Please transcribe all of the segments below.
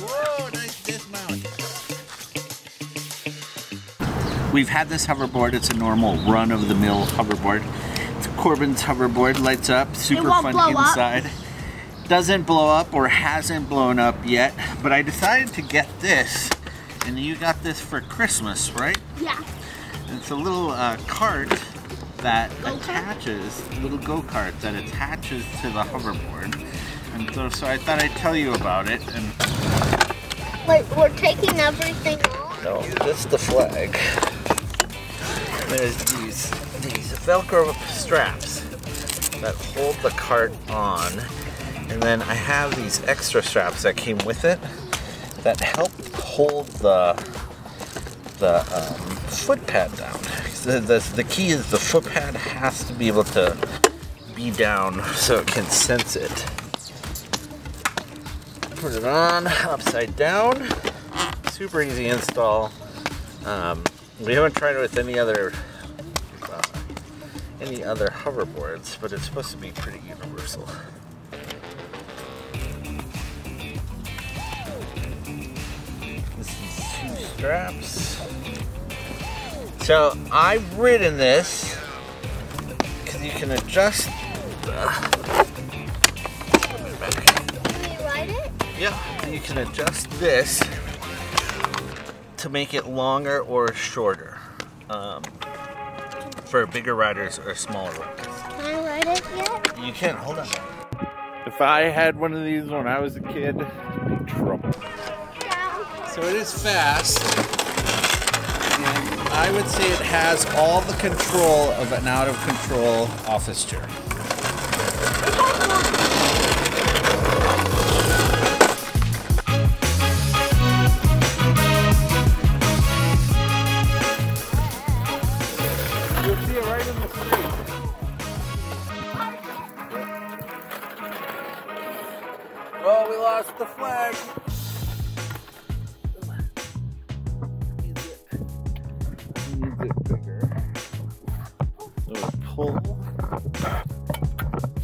Whoa, nice dismount. We've had this hoverboard. It's a normal run-of-the-mill hoverboard. It's Corbin's hoverboard. Lights up. Super fun blow up? inside. Doesn't blow up or hasn't blown up yet. But I decided to get this. And you got this for Christmas, right? Yeah. It's a little uh, cart that attaches, little go-kart that attaches to the hoverboard. And so, so I thought I'd tell you about it. And Wait, we're taking everything off? no, just the flag. There's these these Velcro straps that hold the cart on, and then I have these extra straps that came with it that help hold the the um, foot pad down. The, the, the key is the foot pad has to be able to be down so it can sense it. Put it on upside down. Super easy install. Um, we haven't tried it with any other uh, any other hoverboards, but it's supposed to be pretty universal. This is two straps. So I've ridden this because you can adjust. The, Can you ride it? yeah, you can adjust this to make it longer or shorter um, for bigger riders or smaller riders. Can I ride it yet? You can hold on. If I had one of these when I was a kid, I'd be in trouble. Down. So it is fast. And I would say it has all the control of an out of control office chair. You'll see it right in the street. Oh, we lost the flag.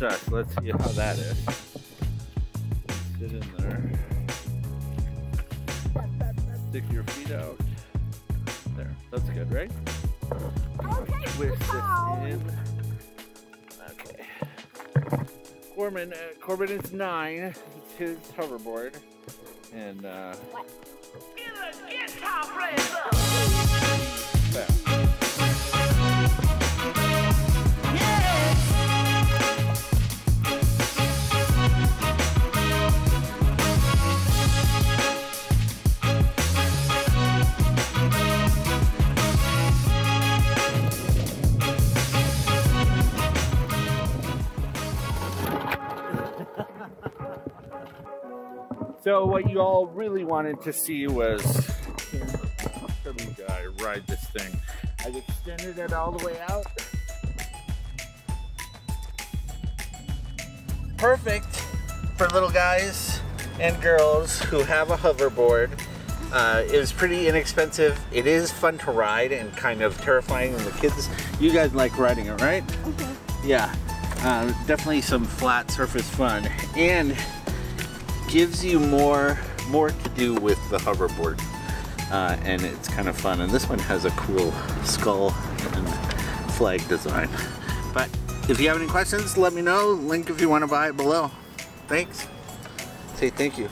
Let's see how that is. Sit in there. Stick your feet out. There, that's good, right? Okay. This in. Okay. Corbin, uh, Corbin is nine. It's his hoverboard, and uh, fast. So what you all really wanted to see was the little guy ride this thing. I've extended it all the way out. Perfect for little guys and girls who have a hoverboard. Uh, it was pretty inexpensive. It is fun to ride and kind of terrifying. And the kids, you guys like riding it, right? Yeah, uh, definitely some flat surface fun, and gives you more more to do with the hoverboard, uh, and it's kind of fun. And this one has a cool skull and flag design. But if you have any questions, let me know. Link if you want to buy it below. Thanks. Say thank you.